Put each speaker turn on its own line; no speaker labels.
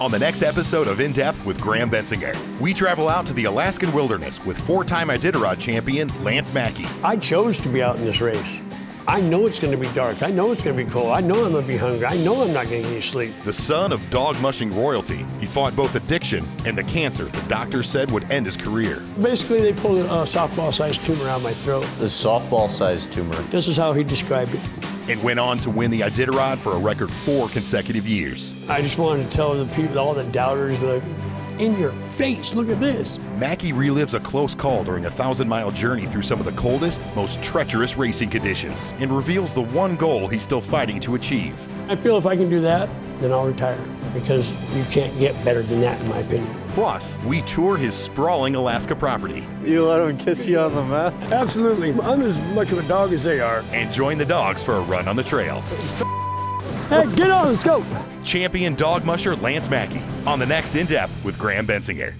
on the next episode of In Depth with Graham Bensinger. We travel out to the Alaskan wilderness with four time Iditarod champion Lance Mackey.
I chose to be out in this race. I know it's going to be dark. I know it's going to be cold. I know I'm going to be hungry. I know I'm not going to get any sleep.
The son of dog mushing royalty, he fought both addiction and the cancer the doctor said would end his career.
Basically, they pulled a softball sized tumor out of my throat.
The softball sized tumor.
This is how he described it.
And went on to win the Iditarod for a record four consecutive years.
I just wanted to tell the people, all the doubters, like, in your face, look at this.
Mackey relives a close call during a thousand mile journey through some of the coldest, most treacherous racing conditions and reveals the one goal he's still fighting to achieve.
I feel if I can do that, then I'll retire because you can't get better than that, in my opinion.
Plus, we tour his sprawling Alaska property
You let him kiss you on the mouth?
Absolutely. I'm as much of a dog as they are.
and join the dogs for a run on the trail.
Hey, get on, let's go.
Champion dog musher Lance Mackey on the next In Depth with Graham Bensinger.